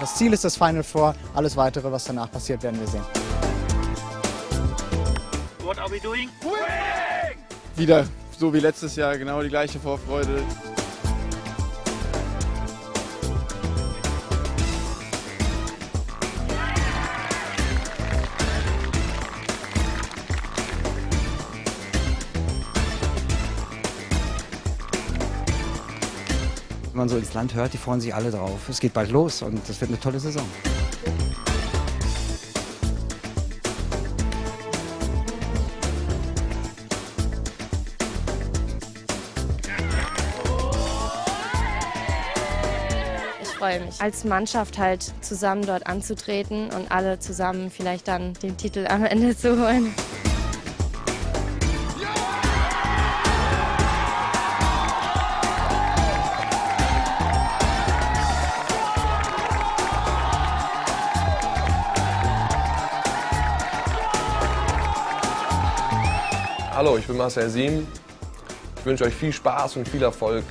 Das Ziel ist das Final Four. Alles Weitere, was danach passiert, werden wir sehen. What are we doing? Wieder so wie letztes Jahr, genau die gleiche Vorfreude. Wenn man so ins Land hört, die freuen sich alle drauf. Es geht bald los und das wird eine tolle Saison. Ich freue mich, als Mannschaft halt zusammen dort anzutreten und alle zusammen vielleicht dann den Titel am Ende zu holen. Hallo, ich bin Marcel Siem. Ich wünsche euch viel Spaß und viel Erfolg